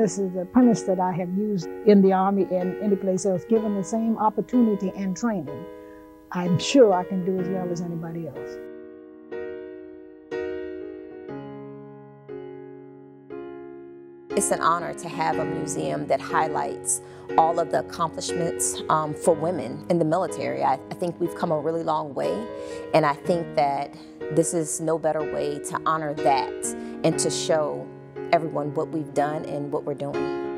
this is the premise that I have used in the Army and any place else, given the same opportunity and training, I'm sure I can do as well as anybody else. It's an honor to have a museum that highlights all of the accomplishments um, for women in the military. I, I think we've come a really long way, and I think that this is no better way to honor that and to show everyone what we've done and what we're doing.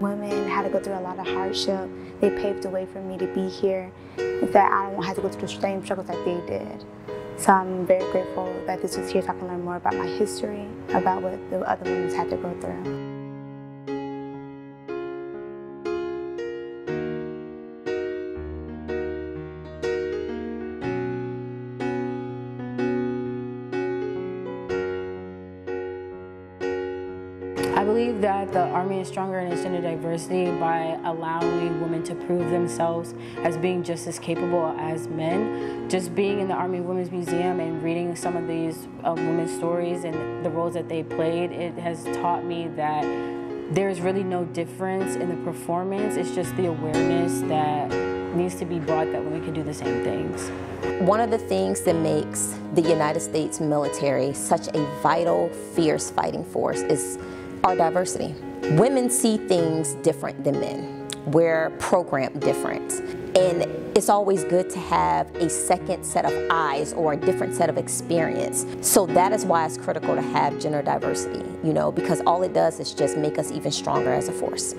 Women had to go through a lot of hardship. They paved the way for me to be here. In fact, I don't have to go through the same struggles that they did. So I'm very grateful that this was here so I can learn more about my history, about what the other women had to go through. I believe that the Army is stronger in its gender diversity by allowing women to prove themselves as being just as capable as men. Just being in the Army Women's Museum and reading some of these uh, women's stories and the roles that they played, it has taught me that there's really no difference in the performance. It's just the awareness that needs to be brought that women can do the same things. One of the things that makes the United States military such a vital, fierce fighting force is our diversity. Women see things different than men. We're programmed different. And it's always good to have a second set of eyes or a different set of experience. So that is why it's critical to have gender diversity, you know, because all it does is just make us even stronger as a force.